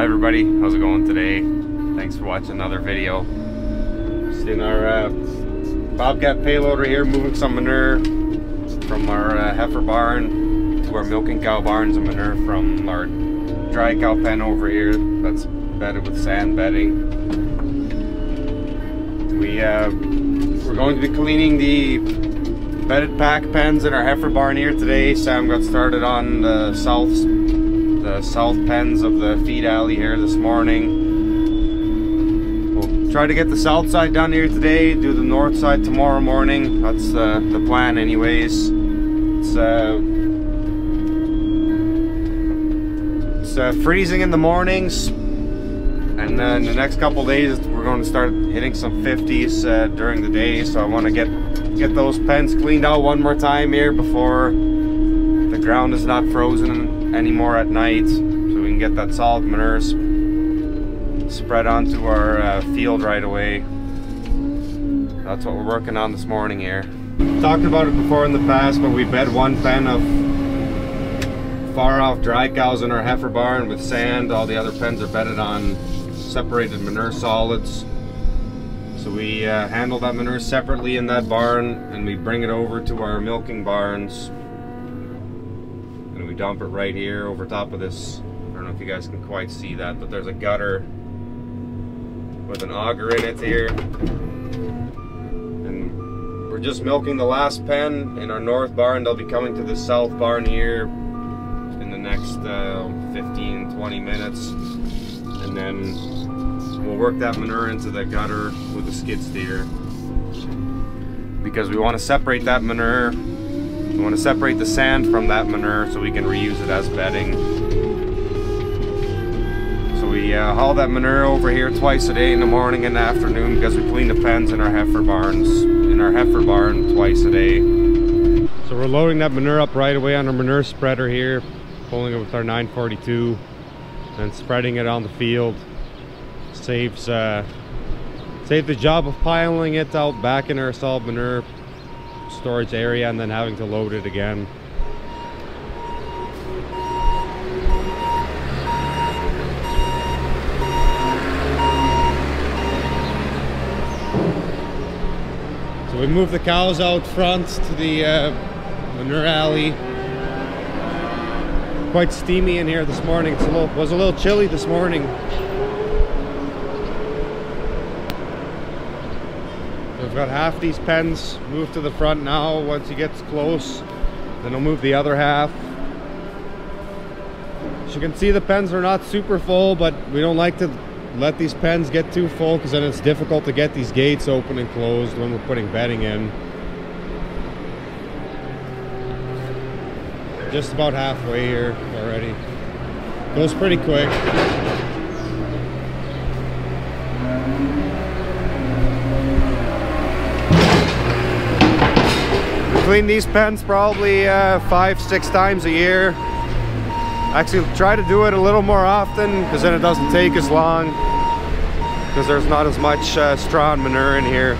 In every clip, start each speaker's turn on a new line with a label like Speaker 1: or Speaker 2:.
Speaker 1: Hi everybody, how's it going today? Thanks for watching another video. Just in our uh, Bobcat payloader here, moving some manure from our uh, heifer barn to our milking cow barns and manure from our dry cow pen over here that's bedded with sand bedding. We, uh, we're going to be cleaning the bedded pack pens in our heifer barn here today. Sam got started on the south the south pens of the feed alley here this morning. We'll try to get the south side done here today, do the north side tomorrow morning. That's uh, the plan anyways. It's, uh, it's uh, freezing in the mornings and then the next couple days we're going to start hitting some 50s uh, during the day so I want to get get those pens cleaned out one more time here before the ground is not frozen anymore at night so we can get that solid manure spread onto our uh, field right away. That's what we're working on this morning here. Talked about it before in the past, but we bed one pen of far off dry cows in our heifer barn with sand. All the other pens are bedded on separated manure solids. So we uh, handle that manure separately in that barn and we bring it over to our milking barns dump it right here over top of this. I don't know if you guys can quite see that, but there's a gutter with an auger in it here. And we're just milking the last pen in our north barn. They'll be coming to the south barn here in the next uh, 15, 20 minutes. And then we'll work that manure into the gutter with the skid steer because we want to separate that manure we want to separate the sand from that manure so we can reuse it as bedding. So we uh, haul that manure over here twice a day in the morning and the afternoon because we clean the pens in our heifer barns, in our heifer barn twice a day. So we're loading that manure up right away on our manure spreader here, pulling it with our 942 and spreading it on the field. Saves uh, save the job of piling it out back in our solid manure storage area and then having to load it again. So we moved the cows out front to the uh, manure alley. Quite steamy in here this morning. It was a little chilly this morning. We've got half these pens moved to the front now. Once he gets close, then I'll move the other half. As you can see, the pens are not super full, but we don't like to let these pens get too full because then it's difficult to get these gates open and closed when we're putting bedding in. Just about halfway here already. Goes pretty quick. Clean these pens probably uh, five, six times a year. Actually, try to do it a little more often because then it doesn't take as long because there's not as much uh, straw and manure in here.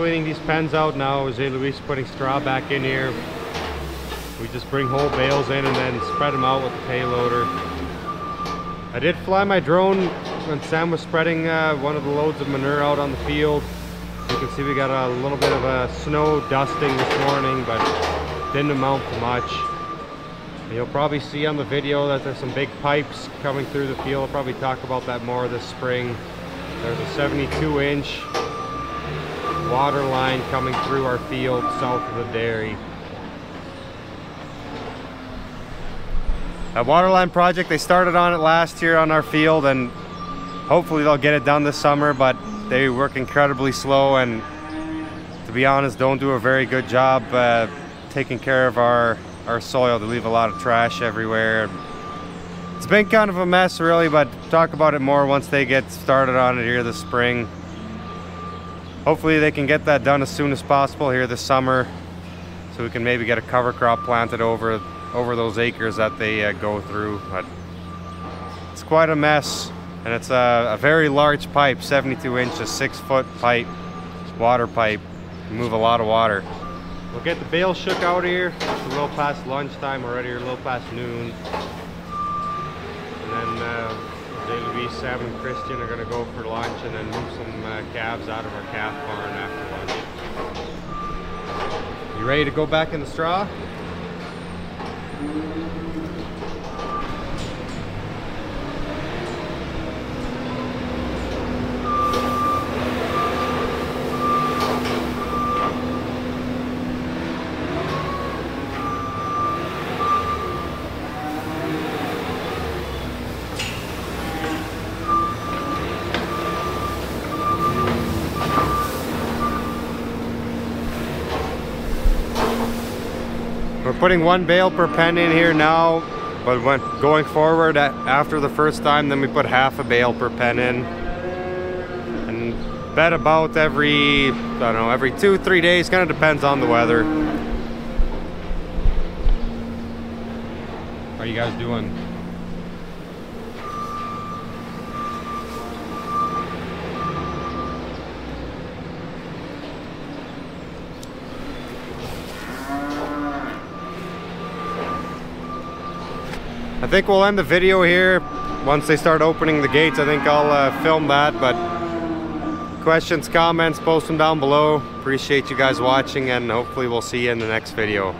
Speaker 1: Cleaning these pens out now. Jose Luis putting straw back in here. We just bring whole bales in and then spread them out with the payloader. I did fly my drone when Sam was spreading uh, one of the loads of manure out on the field. You can see we got a little bit of a snow dusting this morning, but didn't amount to much. You'll probably see on the video that there's some big pipes coming through the field. I'll probably talk about that more this spring. There's a 72 inch water line coming through our field south of the dairy. That water line project, they started on it last year on our field and hopefully they'll get it done this summer, but they work incredibly slow and to be honest, don't do a very good job uh, taking care of our, our soil. They leave a lot of trash everywhere. It's been kind of a mess really, but talk about it more once they get started on it here this spring. Hopefully they can get that done as soon as possible here this summer so we can maybe get a cover crop planted over over those acres that they uh, go through. But it's quite a mess and it's a, a very large pipe, 72 inches, six foot pipe, water pipe, move a lot of water. We'll get the bale shook out here. It's a little past lunchtime already, or a little past noon. And then uh, Jose Luis, Sam, and Christian are gonna go for lunch and then move some uh, calves out of our calf barn after lunch. You ready to go back in the straw? Putting one bale per pen in here now, but when going forward after the first time, then we put half a bale per pen in. And bet about every, I don't know, every two, three days, kind of depends on the weather. How are you guys doing? I think we'll end the video here. Once they start opening the gates, I think I'll uh, film that. But questions, comments, post them down below. Appreciate you guys watching and hopefully we'll see you in the next video.